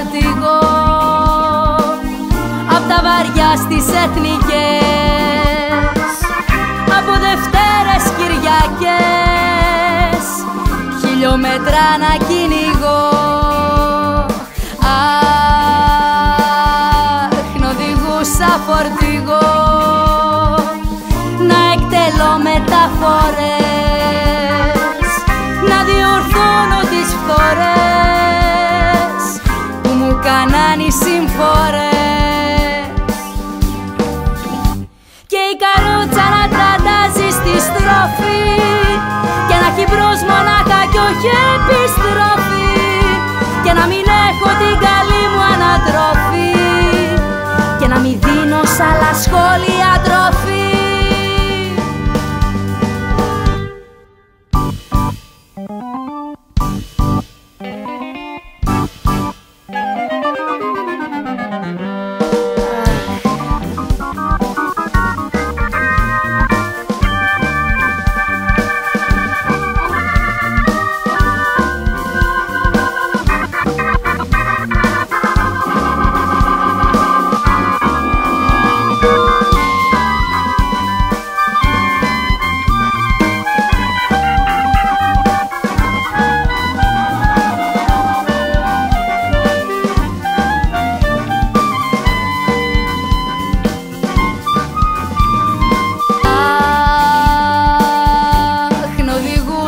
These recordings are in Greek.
φορτηγό Απ' τα βαριά στις εθνικές. Από Δευτέρες Κυριακές. Χιλιόμετρα να κυνηγώ οι συμφορές. Και η καρότσα να τραντάζει στη στροφή. Και να έχει μπρος μονάχα κι όχι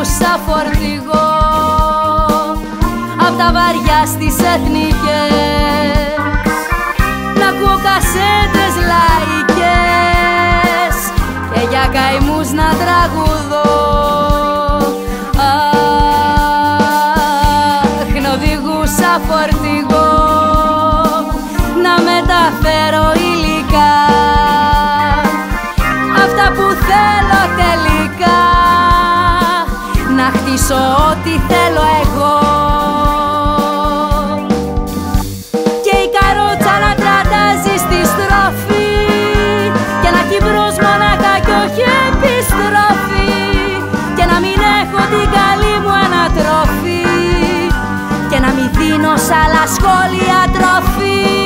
οδηγούσα φορτηγό. Απ' τα βαριά στις εθνικές. Να ακούω κασέτες λαϊκές Και για καημούς να τραγουδώ να χτίσω ό,τι θέλω εγώ. Και η καρότσα να τραντάζει στη στροφή. Και να έχει μπρος μονάχα κι όχι επιστροφή. Και να μην έχω την καλή μου ανατροφή. Και να μην δίνω σ' άλλα σχόλια τροφή